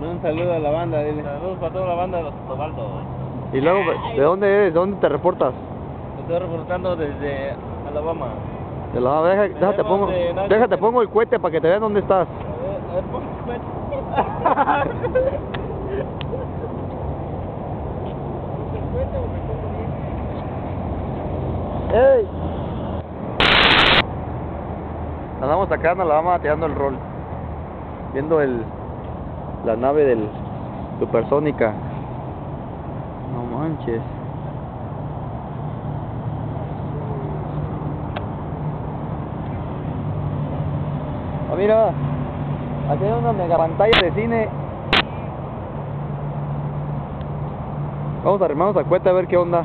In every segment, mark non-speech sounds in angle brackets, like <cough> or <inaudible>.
Un saludo a la banda, dile. Saludos para toda la banda de los Tobaldos. Y luego, ¿de dónde eres? ¿De dónde te reportas? Estoy reportando desde Alabama. De la, deja- déjate, pongo, de déjate pongo el cohete para que te vean dónde estás. A ver, a ver, ¡Ey! Andamos acá en Alabama tirando el rol. Viendo el la nave del supersónica. No manches. Ah, mira. Aquí hay una mega pantalla de cine. Vamos a armarnos a cuenta a ver qué onda.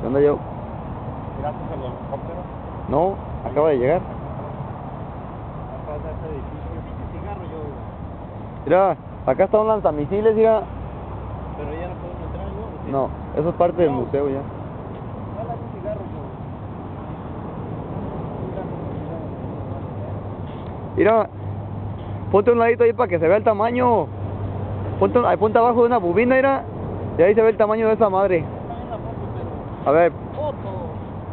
¿Qué onda yo? Gracias al helicóptero. No, acaba de llegar. Mira, acá está un lanzamisiles, mira. Pero ya no podemos entrar, ¿no? No, eso es parte del museo ya. Mira, ponte un ladito ahí para que se vea el tamaño. Ponte, ahí, ponte abajo de una bobina, mira. Y ahí se ve el tamaño de esa madre. A ver,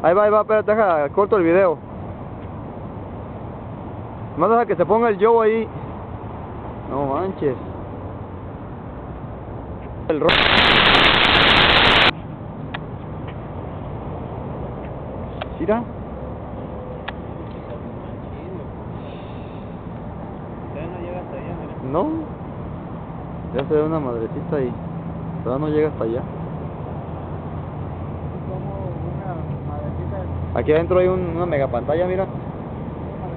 ahí va, ahí va, espérate, deja, corto el video. Más deja que se ponga el Joe ahí. No manches. El ro- Mira. Ya no llega hasta allá, mira. No. Ya se ve una madrecita ahí. Todavía no llega hasta allá. Como una madrecita. Aquí adentro hay un- una mega pantalla, mira.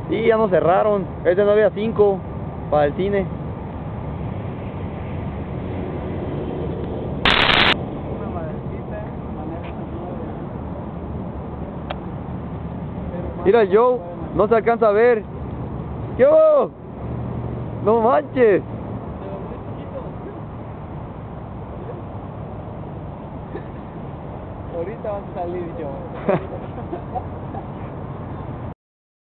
Y ya nos cerraron. Este no había 5 para el cine. Mira, Joe, no se alcanza a ver. ¿Qué hubo? No manches. Ahorita vas a salir yo. <laughs>